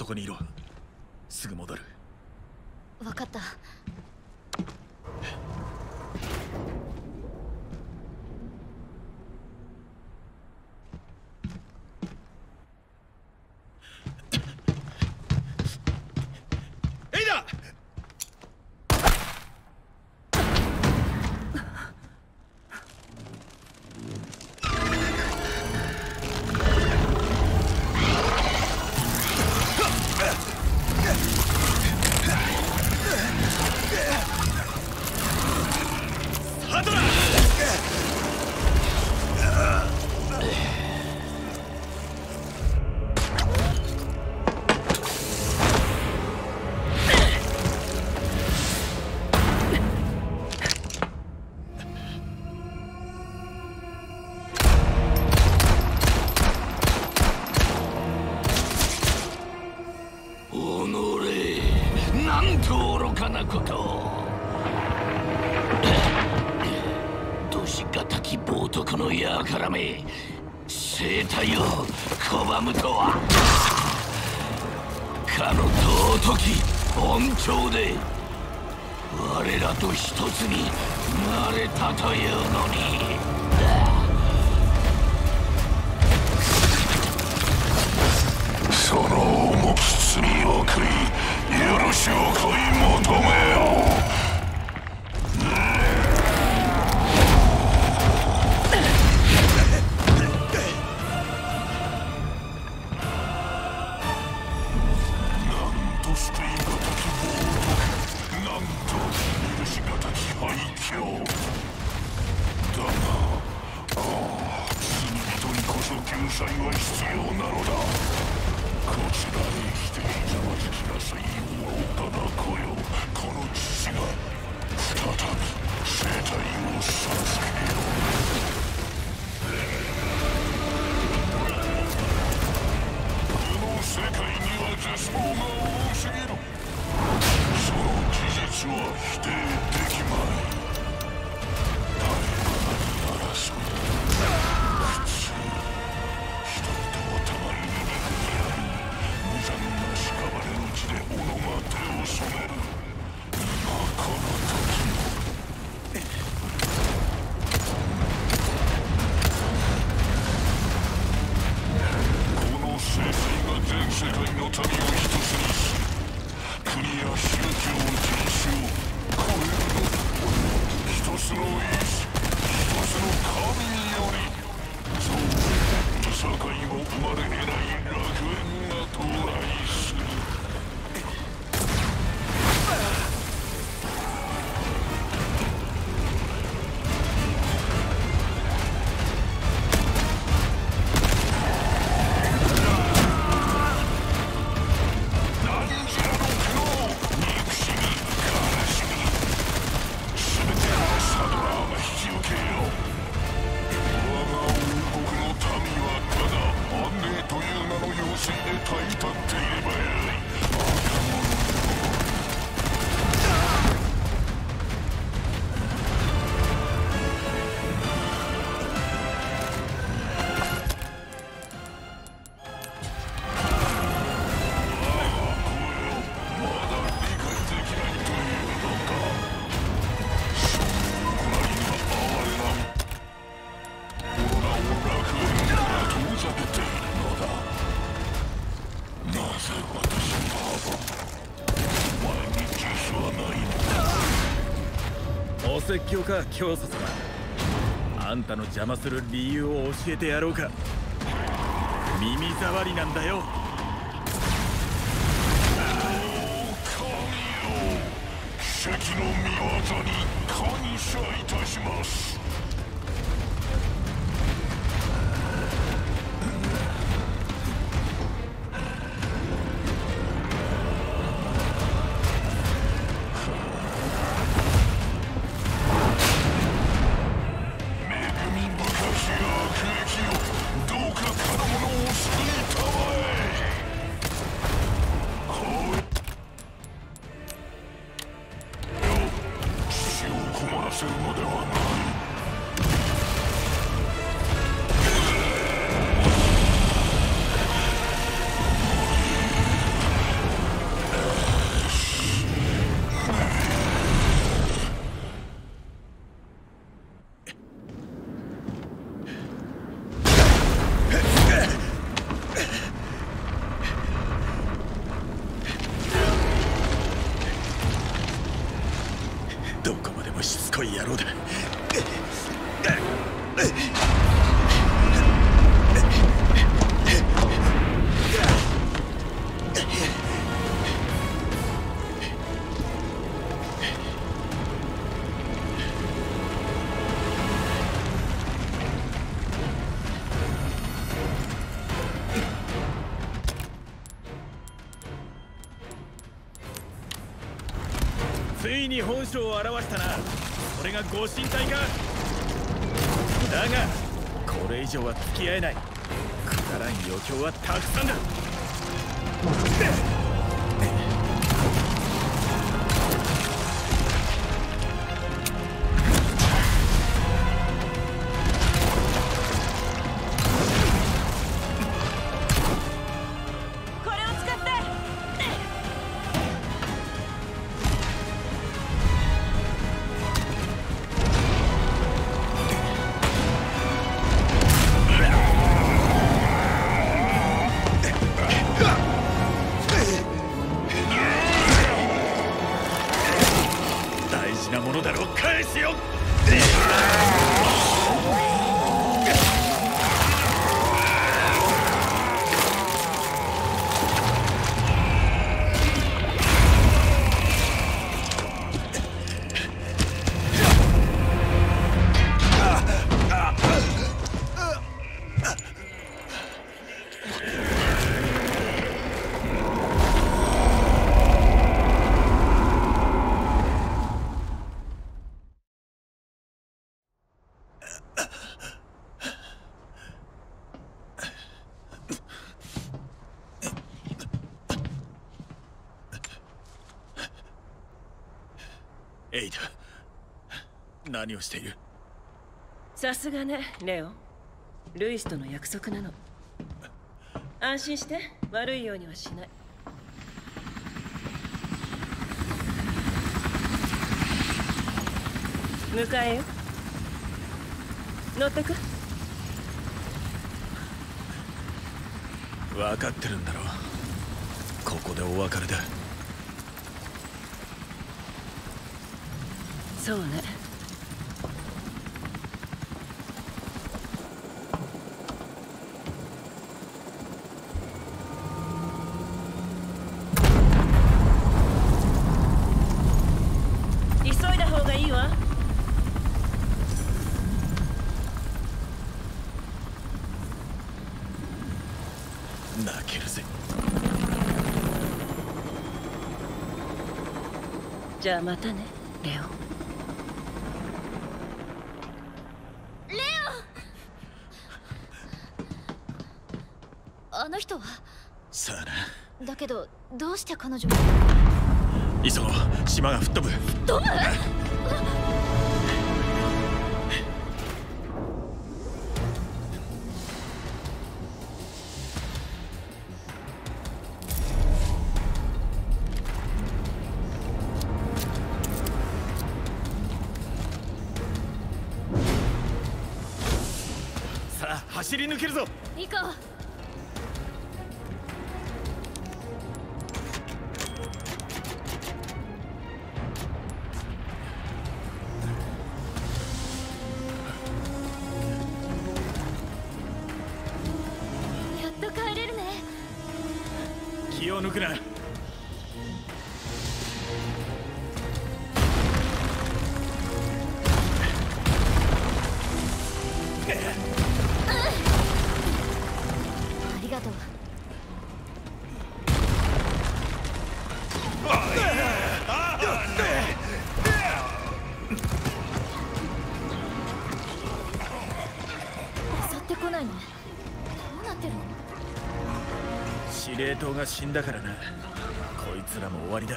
そこにいろ。すぐ戻る。分かった。おのれなんと愚かなことを。どしがたき冒涜のやからめ生態を拒むとは。かの尊き本寵で我らと一つになれたというのに。罪を悔い許しを乞い求めよ適か教祖様。あんたの邪魔する理由を教えてやろうか。耳障りなんだよ。奇跡の見技に感謝いたします。するのではないどうかしつこい野郎だ。本性を表したな。それがご神体か。だがこれ以上は付き合えない。くだらん余興はたくさんだ。何をしている？さすがねレオ。ンルイスとの約束なの。安心して。悪いようにはしない。迎えよ。乗ってく。分かってるんだろここでお別れだ。そうね急いだ方がいいわ泣けるぜじゃあまたねレオ。ンあの人は？さあなだけどどうして彼女？急ごう島が吹っ飛ぶ。ドムさけるぞ。行こう。やっと帰れるね。気を抜くな襲ってこないね。どうなってるの？司令塔が死んだからな。こいつらも終わりだ。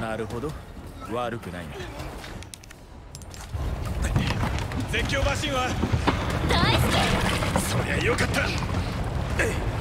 なるほど。悪くないな。絶叫マシンは大好き。そりゃよかった。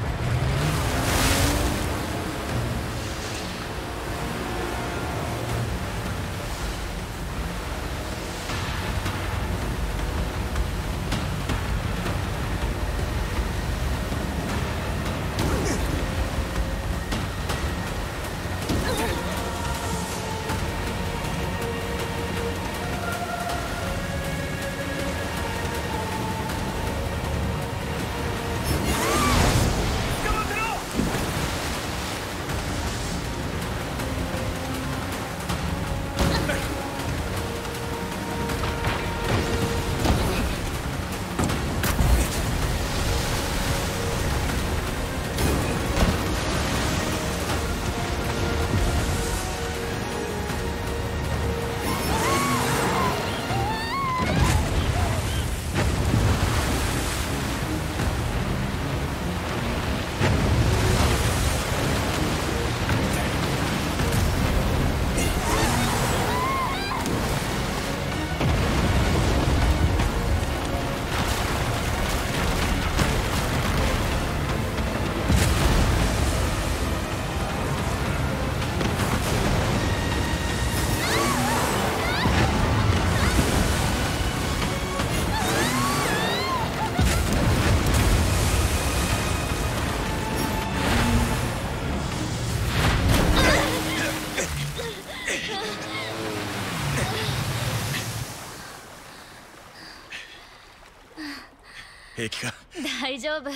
えいか。大丈夫。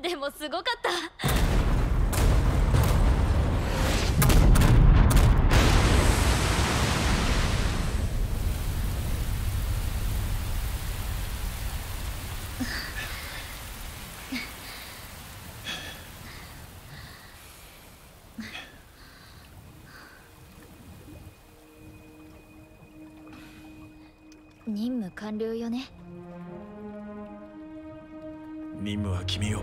でもすごかった。任務完了よね。任務は君を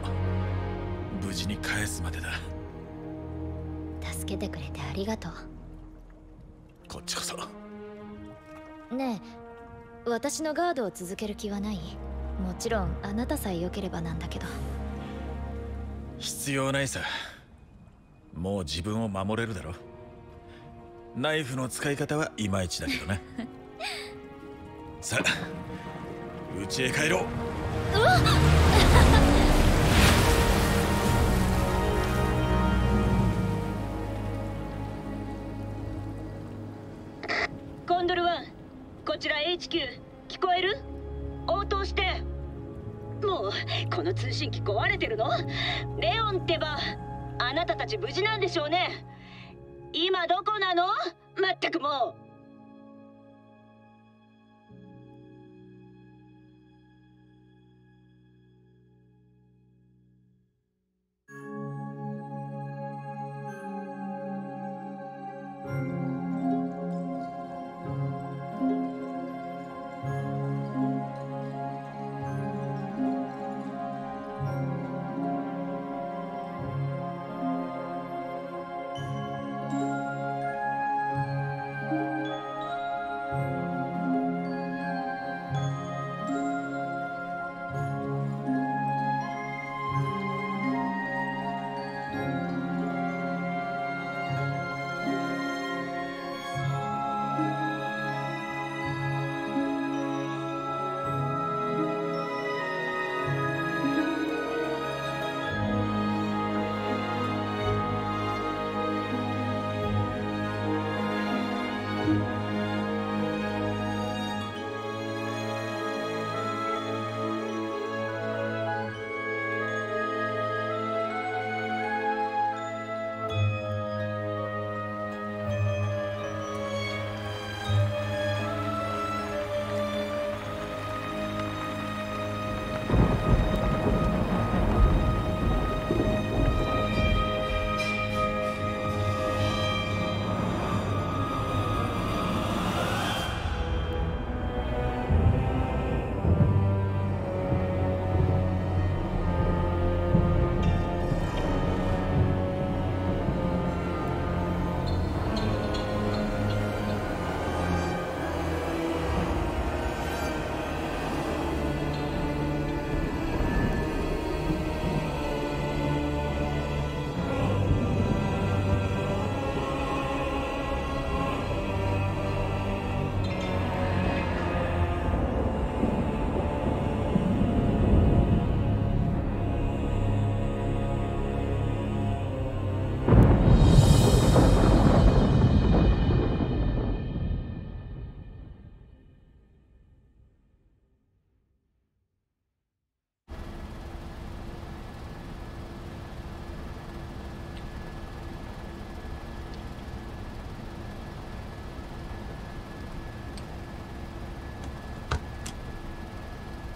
無事に返すまでだ。助けてくれてありがとこっちこそ。うねえ私のガードを続ける気はない？もちろんあなたさえ良ければなんだけど。必要ないさ。もう自分を守れるだろ。ナイフの使い方はいまいちだけどな。さあ家へ帰ろう。コの通信機壊れてるの？レオンってばあなたたち無事なんでしょうね。今どこなの？まったくもう。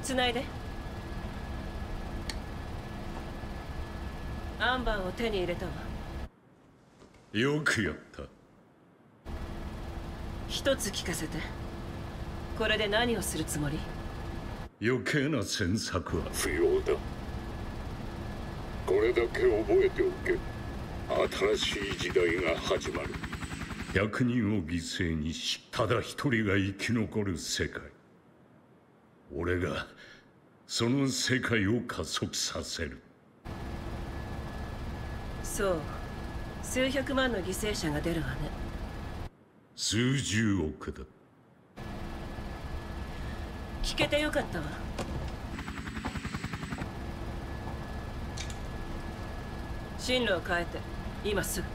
つないで。アンバーを手に入れたわ。よくやった。一つ聞かせて。これで何をするつもり？余計な詮索は。不要だ。これだけ覚えておけ。新しい時代が始まる。100人を犠牲にしただ一人が生き残る世界俺がその世界を加速させる。そう。数百万の犠牲者が出るわね。数十億だ。聞けてよかったわ。進路を変えて今すぐ